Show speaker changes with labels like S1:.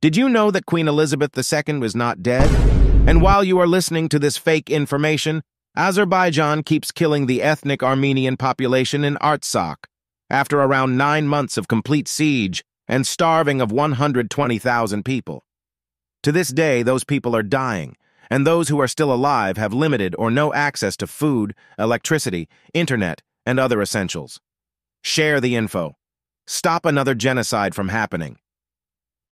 S1: Did you know that Queen Elizabeth II was not dead? And while you are listening to this fake information, Azerbaijan keeps killing the ethnic Armenian population in Artsakh, after around nine months of complete siege and starving of 120,000 people. To this day, those people are dying, and those who are still alive have limited or no access to food, electricity, internet, and other essentials. Share the info. Stop another genocide from happening.